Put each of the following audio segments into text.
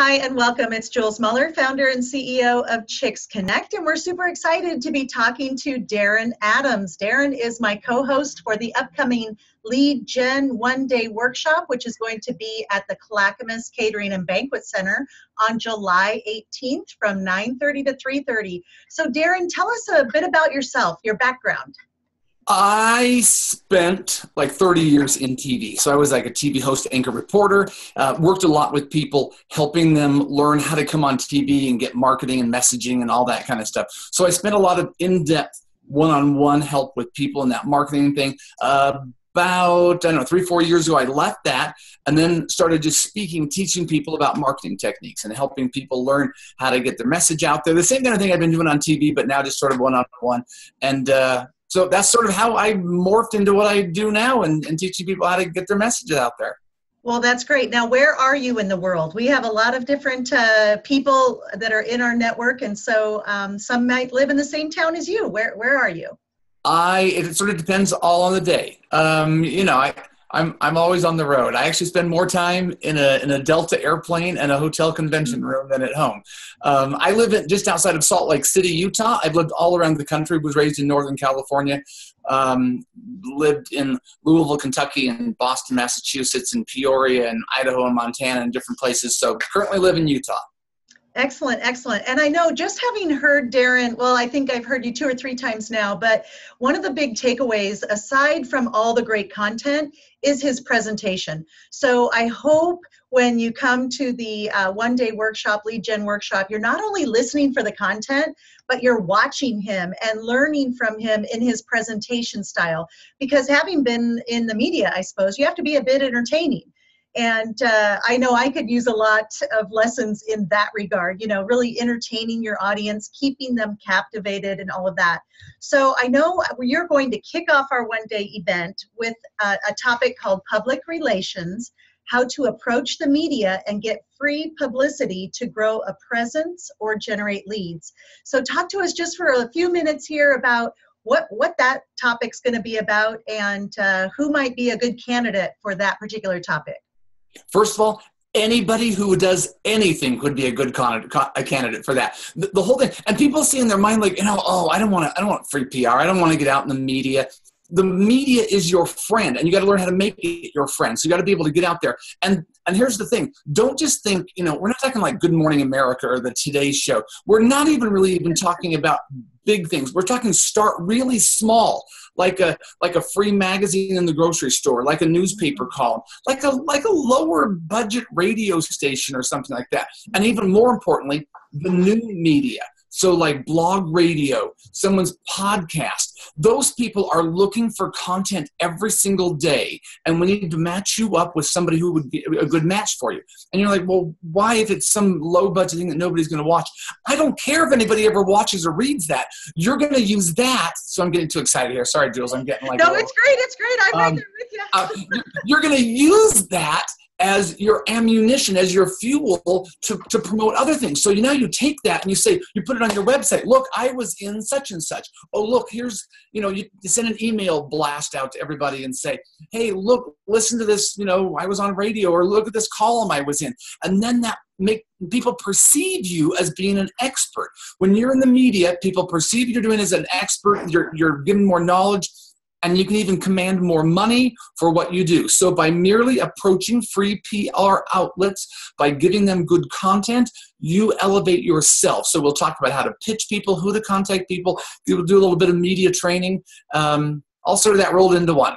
Hi, and welcome. It's Jewels Muller, founder and CEO of Chicks Connect, and we're super excited to be talking to Darin Adams. Darin is my co host for the upcoming Lead Gen one day workshop, which is going to be at the Clackamas Catering and Banquet Center on July 18th from 9.30 to 3.30. So, Darin, tell us a bit about yourself, your background. I spent like 30 years in TV. So I was like a TV host, anchor reporter, uh, worked a lot with people, helping them learn how to come on TV and get marketing and messaging and all that kind of stuff. So I spent a lot of in depth one on one help with people in that marketing thing. Uh, about I don't know three four years ago I left that and then started just speaking teaching people about marketing techniques and helping people learn how to get their message out there the same kind of thing I've been doing on TV but now just sort of one on one and uh, so that's sort of how I morphed into what I do now and, and teaching people how to get their messages out there. Well, that's great. Now, where are you in the world? We have a lot of different uh, people that are in our network, and so um, some might live in the same town as you. Where Where are you? I it sort of depends all on the day. Um, you know, I I'm I'm always on the road. I actually spend more time in a in a Delta airplane and a hotel convention room than at home. Um, I live in, just outside of Salt Lake City, Utah. I've lived all around the country. Was raised in Northern California. Um, lived in Louisville, Kentucky, and Boston, Massachusetts, and Peoria, and Idaho, and Montana, and different places. So currently live in Utah. Excellent, excellent. And I know just having heard Darin, well, I think I've heard you two or three times now, but one of the big takeaways, aside from all the great content, is his presentation. So I hope when you come to the uh, one day workshop, lead gen workshop, you're not only listening for the content, but you're watching him and learning from him in his presentation style. Because having been in the media, I suppose, you have to be a bit entertaining and uh, i know i could use a lot of lessons in that regard you know really entertaining your audience keeping them captivated and all of that. So i know you're going to kick off our one day event with a, a topic called public relations how to approach the media and get free publicity to grow a presence or generate leads. So talk to us just for a few minutes here about what what that topic's going to be about and uh, who might be a good candidate for that particular topic First of all, anybody who does anything could be a good a candidate for that. The, the, whole thing, and people see in their mind like, you know, oh, I don't want to, I don't want free PR. I don't want to get out in the media. The media is your friend, and you got to learn how to make it your friend. So you got to be able to get out there. And and here's the thing: don't just think, you know, we're not talking like Good Morning America or the Today Show. We're not even really even talking about big things. We're talking start really small like a like a free magazine in the grocery store, like a newspaper mm-hmm. column, like a like a lower budget radio station or something like that. And even more importantly, the new media. So, like blog radio, someone's podcast, those people are looking for content every single day. And we need to match you up with somebody who would be a good match for you. And you're like, well, why if it's some low budget thing that nobody's going to watch? I don't care if anybody ever watches or reads that. You're going to use that. So, I'm getting too excited here. Sorry, Jewels. I'm getting like. No, it's great. It's great. I'm um, right there with you. uh, you're going to use that as your ammunition, as your fuel to, to promote other things. So you now you take that and you say, you put it on your website. Look, I was in such and such. Oh, look, here's, you know, you send an email blast out to everybody and say, hey, look, listen to this, you know, I was on radio or look at this column I was in. And then that make people perceive you as being an expert. When you're in the media, people perceive you're doing as an expert, you're, you're giving more knowledge and you can even command more money for what you do. So, by merely approaching free PR outlets, by giving them good content, you elevate yourself. So, we'll talk about how to pitch people, who to contact people, we'll do a little bit of media training, um, all sort of that rolled into one.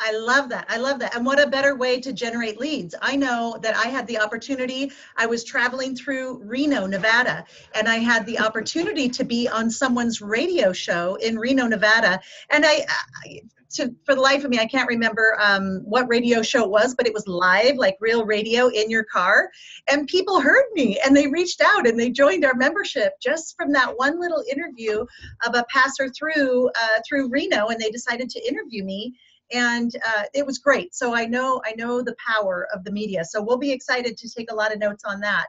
I love that. I love that. And what a better way to generate leads. I know that I had the opportunity, I was traveling through Reno, Nevada, and I had the opportunity to be on someone's radio show in Reno, Nevada. And I, I to, for the life of me, I can't remember um, what radio show it was, but it was live, like real radio in your car. And people heard me and they reached out and they joined our membership just from that one little interview of a passer through uh, through Reno. And they decided to interview me and uh, it was great. So I know I know the power of the media. So we'll be excited to take a lot of notes on that.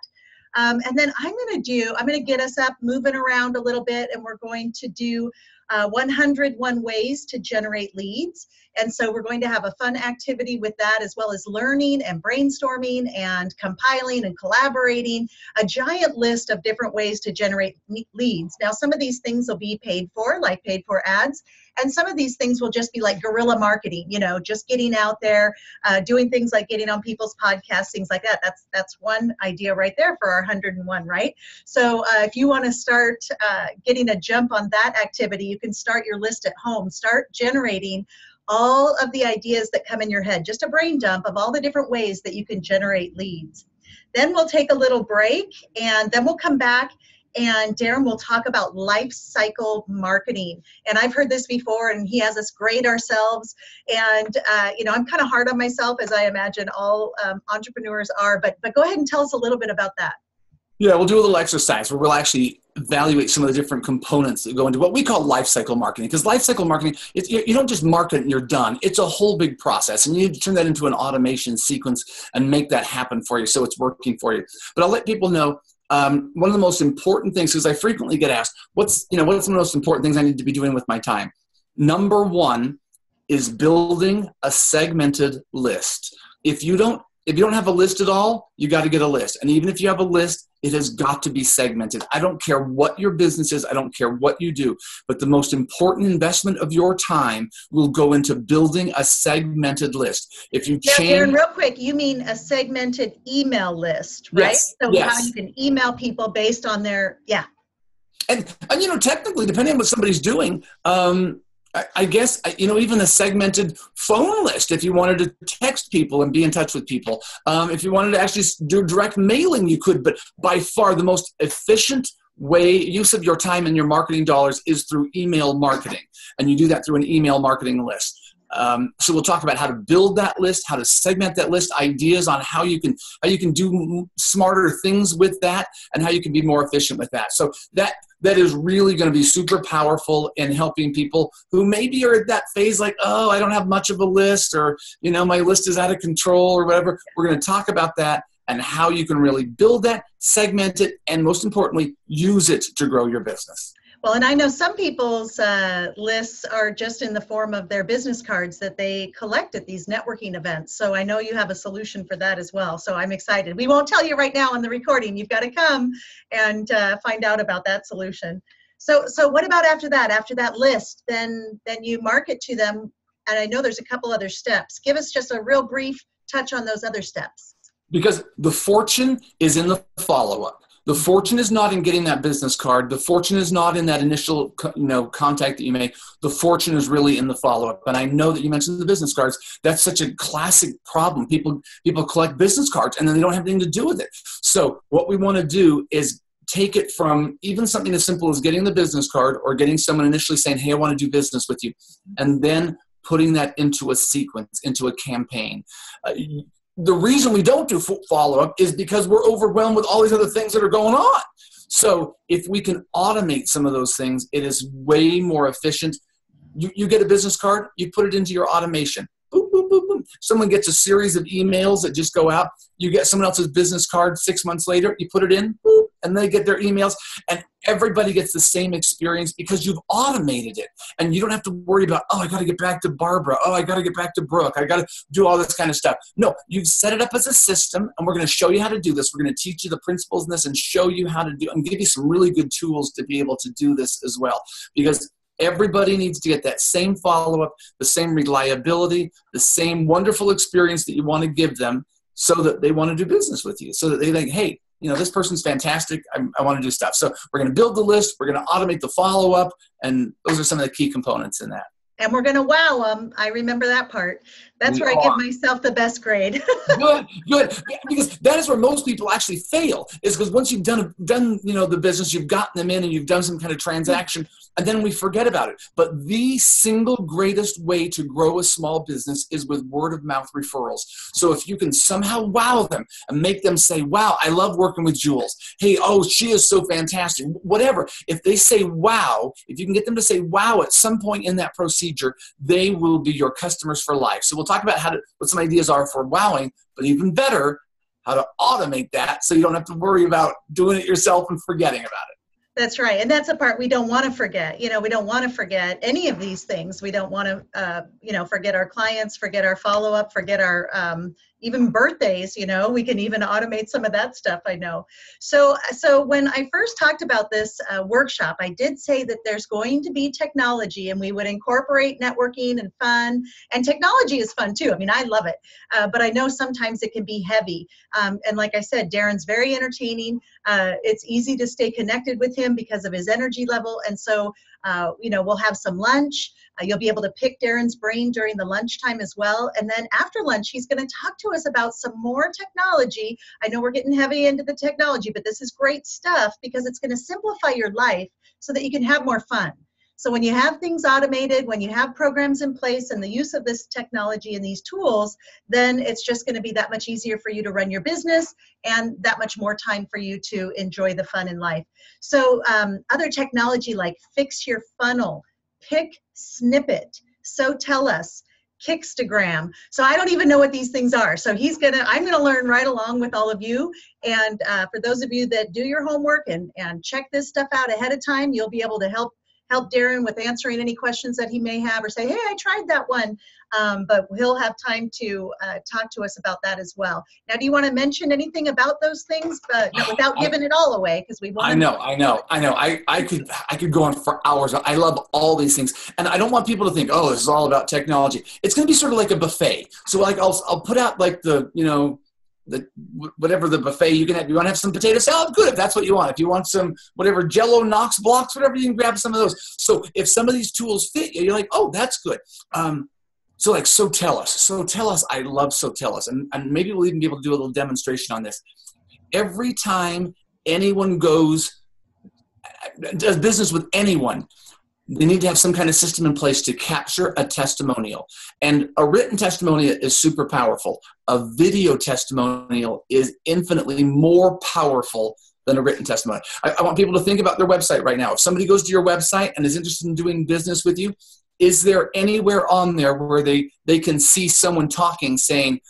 Um, and then I'm going to do I'm going to get us up, moving around a little bit, and we're going to do uh, 101 ways to generate leads. And so we're going to have a fun activity with that, as well as learning and brainstorming and compiling and collaborating a giant list of different ways to generate leads. Now, some of these things will be paid for, like paid for ads, and some of these things will just be like guerrilla marketing, you know, just getting out there, uh, doing things like getting on people's podcasts, things like that. That's that's one idea right there for our 101, right? So uh, if you want to start uh, getting a jump on that activity, you can start your list at home. Start generating all of the ideas that come in your head, just a brain dump of all the different ways that you can generate leads. Then we'll take a little break and then we'll come back and Darin will talk about life cycle marketing. And I've heard this before, and he has us grade ourselves. And uh, you know, I'm kind of hard on myself, as I imagine all um, entrepreneurs are. But but go ahead and tell us a little bit about that. Yeah, we'll do a little exercise where we'll actually evaluate some of the different components that go into what we call life cycle marketing. Because life cycle marketing, it, you don't just market and you're done. It's a whole big process, and you need to turn that into an automation sequence and make that happen for you so it's working for you. But I'll let people know um, one of the most important things because I frequently get asked, "What's you know what's the most important things I need to be doing with my time?" Number one is building a segmented list. If you don't if you don't have a list at all, you got to get a list. And even if you have a list, it has got to be segmented. I don't care what your business is, I don't care what you do, but the most important investment of your time will go into building a segmented list. If you yeah, change Aaron, real quick, you mean a segmented email list, right? Yes, so yes. how you can email people based on their yeah. And, and you know, technically, depending on what somebody's doing, um, I guess you know even a segmented phone list if you wanted to text people and be in touch with people. Um, if you wanted to actually do direct mailing, you could. But by far the most efficient way use of your time and your marketing dollars is through email marketing, and you do that through an email marketing list. Um, so we'll talk about how to build that list, how to segment that list, ideas on how you can how you can do smarter things with that, and how you can be more efficient with that. So that that is really going to be super powerful in helping people who maybe are at that phase like, oh, I don't have much of a list, or you know, my list is out of control, or whatever. We're going to talk about that and how you can really build that, segment it, and most importantly, use it to grow your business. Well, and I know some people's uh, lists are just in the form of their business cards that they collect at these networking events. So I know you have a solution for that as well. So I'm excited. We won't tell you right now on the recording. You've got to come and uh, find out about that solution. So, so what about after that? After that list, then then you market to them. And I know there's a couple other steps. Give us just a real brief touch on those other steps. Because the fortune is in the follow up the fortune is not in getting that business card. The fortune is not in that initial you know contact that you make. The fortune is really in the follow-up. And i know that you mentioned the business cards. That's such a classic problem. People people collect business cards and then they don't have anything to do with it. So what we want to do is take it from even something as simple as getting the business card or getting someone initially saying hey i want to do business with you and then putting that into a sequence into a campaign. Uh, the reason we don't do follow up is because we're overwhelmed with all these other things that are going on. So if we can automate some of those things, it is way more efficient. You, you get a business card, you put it into your automation. Boom, boom, boom, boom. Someone gets a series of emails that just go out. You get someone else's business card six months later, you put it in, boop, and they get their emails. And everybody gets the same experience because you've automated it. And you don't have to worry about, oh, I got to get back to Barbara. Oh, I got to get back to Brooke. I got to do all this kind of stuff. No, you've set it up as a system, and we're going to show you how to do this. We're going to teach you the principles in this and show you how to do and give you some really good tools to be able to do this as well. Because Everybody needs to get that same follow up, the same reliability, the same wonderful experience that you want to give them so that they want to do business with you, so that they think, hey, you know, this person's fantastic. I, I want to do stuff. So we're going to build the list, we're going to automate the follow up, and those are some of the key components in that and we're going to wow them. I remember that part. That's we where are. I give myself the best grade. good, good, because that is where most people actually fail. Is because once you've done done you know the business, you've gotten them in, and you've done some kind of transaction, and then we forget about it. But the single greatest way to grow a small business is with word of mouth referrals. So if you can somehow wow them and make them say, "Wow, I love working with Jewels." Hey, oh, she is so fantastic. Whatever. If they say wow, if you can get them to say wow at some point in that procedure, they will be your customers for life. So we'll talk about how to what some ideas are for wowing, but even better, how to automate that so you don't have to worry about doing it yourself and forgetting about it. That's right. And that's a part we don't want to forget. You know, we don't want to forget any of these things. We don't want to, uh, you know, forget our clients, forget our follow up, forget our um, even birthdays you know? We can even automate some of that stuff i know. So so when i first talked about this uh, workshop i did say that there's going to be technology and we would incorporate networking and fun. And technology is fun too. I mean i love it. Uh, but i know sometimes it can be heavy. Um, and like i said darin's very entertaining. Uh, it's easy to stay connected with him because of his energy level and so uh, you know we'll have some lunch uh, you'll be able to pick Darin's brain during the lunchtime as well. And then after lunch, he's going to talk to us about some more technology. I know we're getting heavy into the technology, but this is great stuff because it's going to simplify your life so that you can have more fun. So when you have things automated, when you have programs in place and the use of this technology and these tools, then it's just going to be that much easier for you to run your business and that much more time for you to enjoy the fun in life. So um, other technology like Fix Your Funnel, Pick Snippet, so tell us, Kickstagram. So I don't even know what these things are. So he's gonna, I'm gonna learn right along with all of you. And uh, for those of you that do your homework and and check this stuff out ahead of time, you'll be able to help help Darin with answering any questions that he may have or say, hey, I tried that one. Um, but he'll have time to uh, talk to us about that as well. Now, do you want to mention anything about those things, but no, without I, giving it all away? Because we want. I know, I know, I know. I, I could I could go on for hours. I love all these things, and I don't want people to think, oh, this is all about technology. It's going to be sort of like a buffet. So, like, I'll I'll put out like the you know the whatever the buffet you can have. You want to have some potato salad? Good, if that's what you want. If you want some whatever Jello Knox blocks, whatever, you can grab some of those. So if some of these tools fit you, you're like, oh, that's good. Um, so like us, So tell us, I love SoTellUs, and and maybe we'll even be able to do a little demonstration on this. Every time anyone goes does business with anyone, they need to have some kind of system in place to capture a testimonial. And a written testimonial is super powerful. A video testimonial is infinitely more powerful than a written testimony. I, I, want people to think about their website right now. If somebody goes to your website and is interested in doing business with you, is there anywhere on there where they, they can see someone talking saying,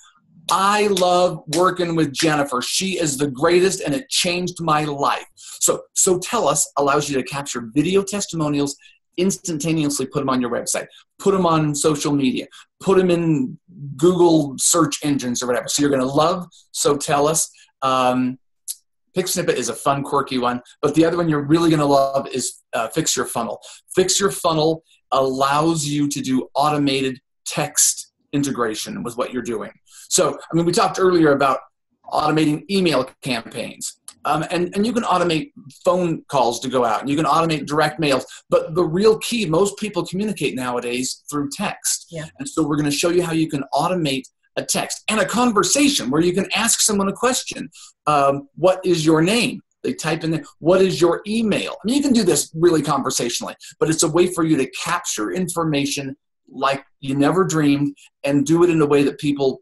I love working with Jennifer. She is the greatest and it changed my life. So, SoTellUs allows you to capture video testimonials instantaneously put them on your website, put them on social media, put them in Google search engines or whatever. So you're going to love SoTellUs. Um, Pick Snippet is a fun, quirky one, but the other one you're really going to love is uh, Fix Your Funnel. Fix Your Funnel allows you to do automated text integration with what you're doing. So, I mean, we talked earlier about automating email campaigns. Um, and, and you can automate phone calls to go out and you can automate direct mails. But the real key, most people communicate nowadays through text. Yeah. And so we're going to show you how you can automate a text and a conversation where you can ask someone a question. Um, what is your name? They type in there, what is your email? I mean, you can do this really conversationally, but it's a way for you to capture information like you never dreamed and do it in a way that people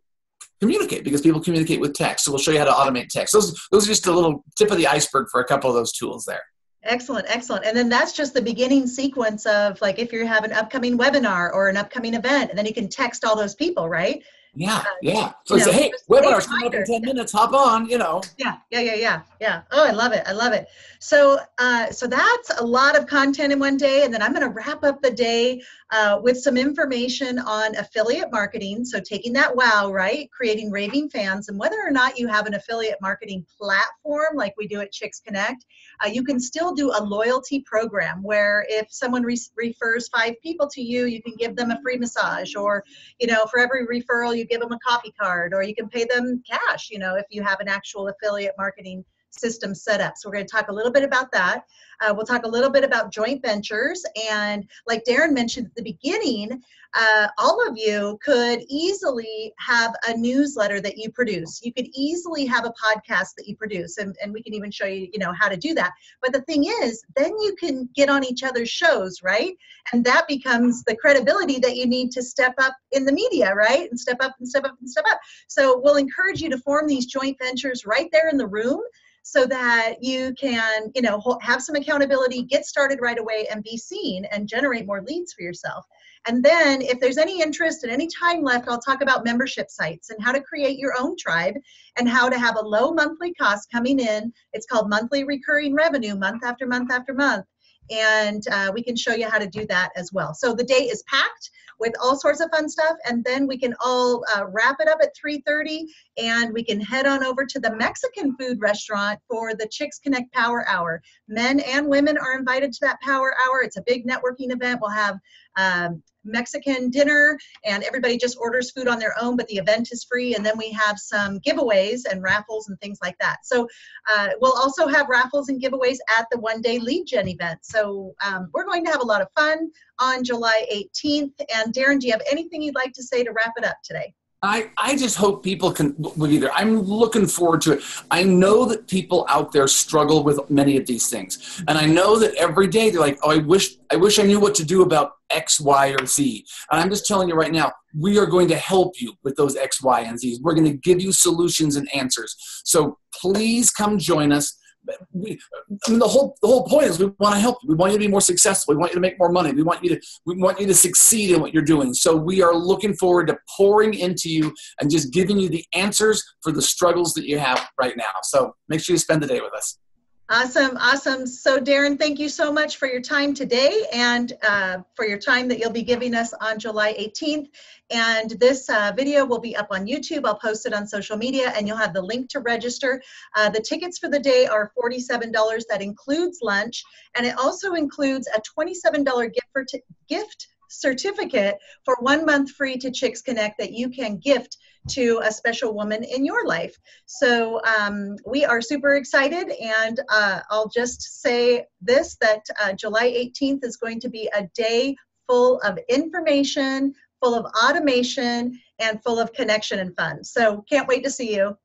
communicate because people communicate with text. So we'll show you how to automate text. Those, those are just a little tip of the iceberg for a couple of those tools there. Excellent, excellent. And then that's just the beginning sequence of like if you have an upcoming webinar or an upcoming event, and then you can text all those people, right? Yeah, yeah. So say, hey, webinar's coming up in 10 minutes, hop on, you know. Yeah, yeah, yeah, yeah, yeah. Oh, I love it. I love it. So, uh, so that's a lot of content in one day. And then I'm going to wrap up the day uh, with some information on affiliate marketing. So taking that wow, right? Creating raving fans and whether or not you have an affiliate marketing platform like we do at Chicks Connect, uh, you can still do a loyalty program where if someone re- refers five people to you, you can give them a free massage or, you know, for every referral, you give them a coffee card or you can pay them cash, you know, if you have an actual affiliate marketing system set up. So we're going to talk a little bit about that. Uh, we'll talk a little bit about joint ventures. And like Darin mentioned at the beginning, uh, all of you could easily have a newsletter that you produce. You could easily have a podcast that you produce, and, and we can even show you, you know, how to do that. But the thing is, then you can get on each other's shows, right? And that becomes the credibility that you need to step up in the media, right? And step up and step up and step up. So we'll encourage you to form these joint ventures right there in the room so that you can you know have some accountability get started right away and be seen and generate more leads for yourself And then, if there's any interest and any time left, I'll talk about membership sites and how to create your own tribe and how to have a low monthly cost coming in. It's called monthly recurring revenue, month after month after month. And uh, we can show you how to do that as well. So the day is packed with all sorts of fun stuff and then we can all uh, wrap it up at 3.30 and we can head on over to the mexican food restaurant for the chicks connect power hour. Men and women are invited to that power hour. It's a big networking event. We'll have um, Mexican dinner, and everybody just orders food on their own, but the event is free. And then we have some giveaways and raffles and things like that. So uh, we'll also have raffles and giveaways at the one day lead gen event. So um, we're going to have a lot of fun on July 18th. And Darin, do you have anything you'd like to say to wrap it up today? I, I just hope people can will be there. I'm looking forward to it. I know that people out there struggle with many of these things. And I know that every day they're like, oh, I wish I wish I knew what to do about X, Y, or Z. And I'm just telling you right now, we are going to help you with those X, Y, and Z's. We're going to give you solutions and answers. So please come join us we, I mean, the whole the whole point is we want to help you. We want you to be more successful. We want you to make more money. We want you to we want you to succeed in what you're doing. So we are looking forward to pouring into you and just giving you the answers for the struggles that you have right now. So make sure you spend the day with us. Awesome, awesome. So, Darin, thank you so much for your time today and uh, for your time that you'll be giving us on July 18th. And this uh, video will be up on YouTube. I'll post it on social media and you'll have the link to register. Uh, the tickets for the day are $47. That includes lunch and it also includes a $27 gift, for gift certificate for one month free to Chicks Connect that you can gift to a special woman in your life. So um, we are super excited, and uh, I'll just say this that uh, July 18th is going to be a day full of information, full of automation, and full of connection and fun. So can't wait to see you.